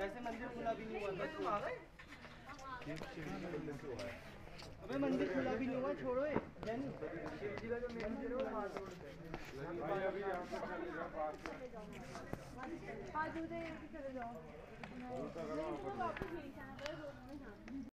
वैसे मंदिर खुला भी नहीं हुआ छोड़ो मंदिर खुला भी आज उधर चले जाओ। नहीं